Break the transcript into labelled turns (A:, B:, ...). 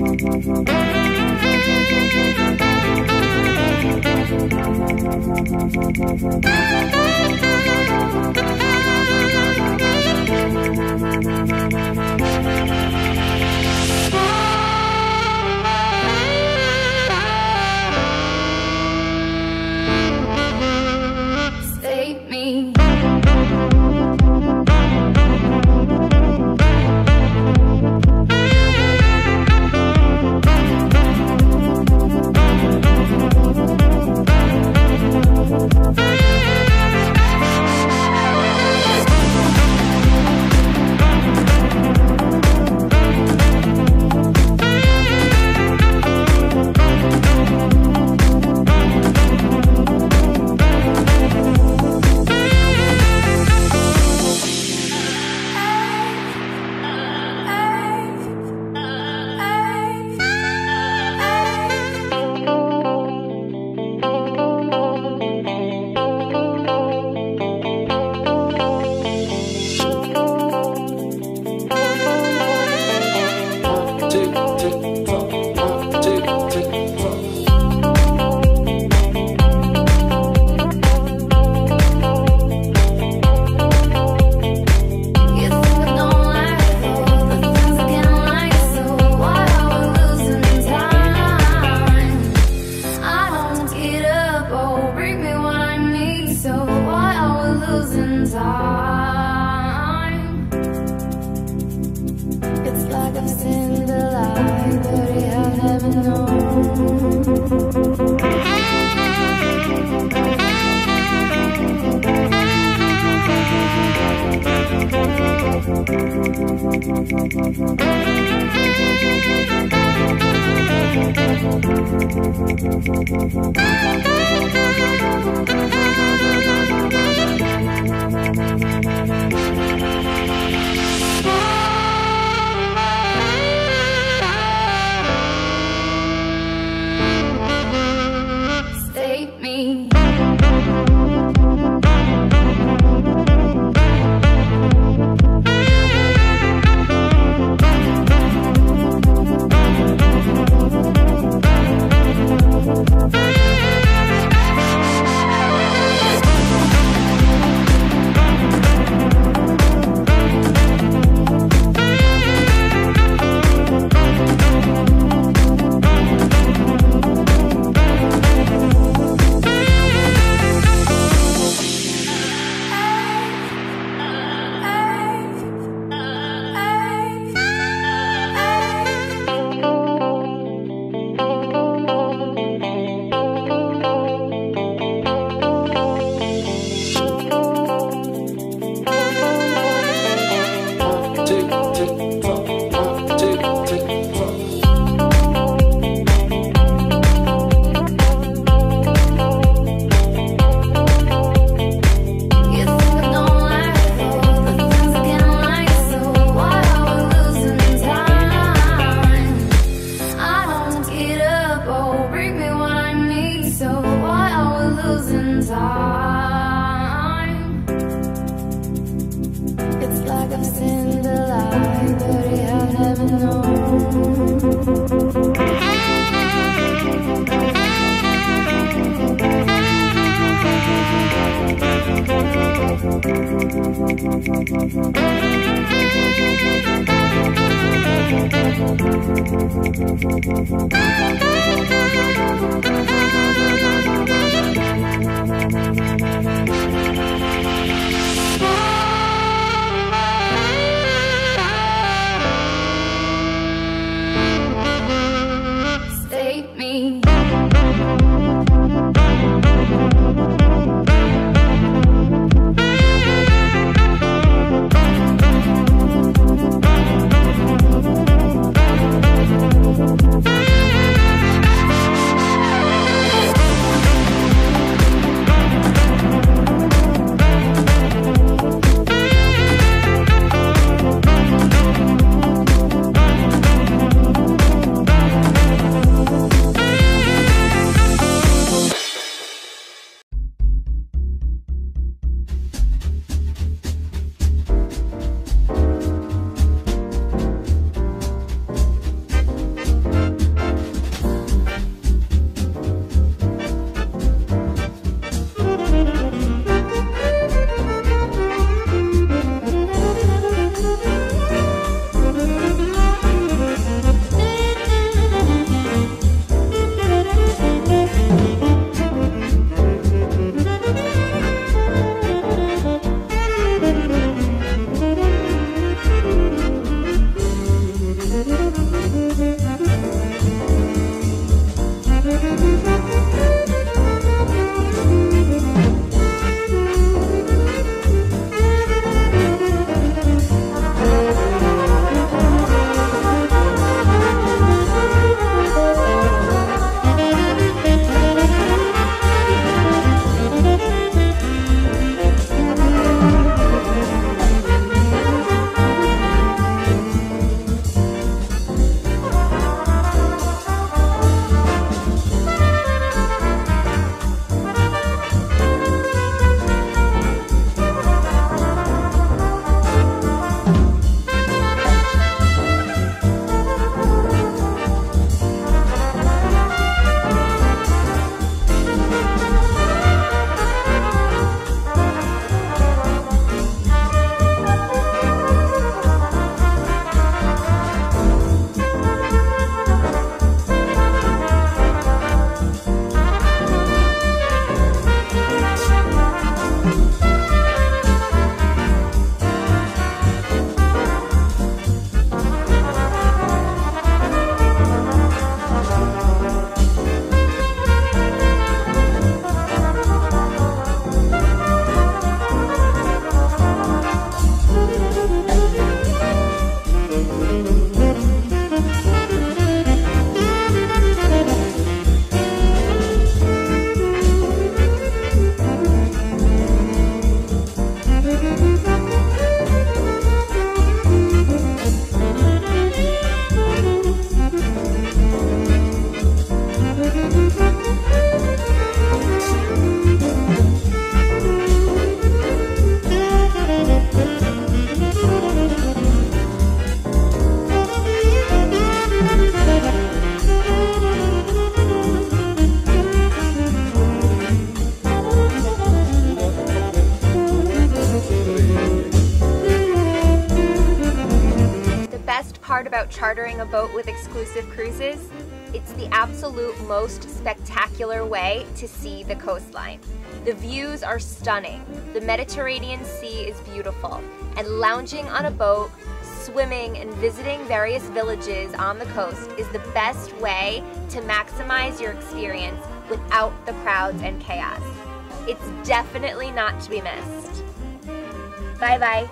A: Thank you. Thank you. Chartering a boat with exclusive cruises? It's the absolute most spectacular way to see the coastline. The views are stunning, the Mediterranean Sea is beautiful, and lounging on a boat, swimming, and visiting various villages on the coast is the best way to maximize your experience without the crowds and chaos. It's definitely not to be missed. Bye bye.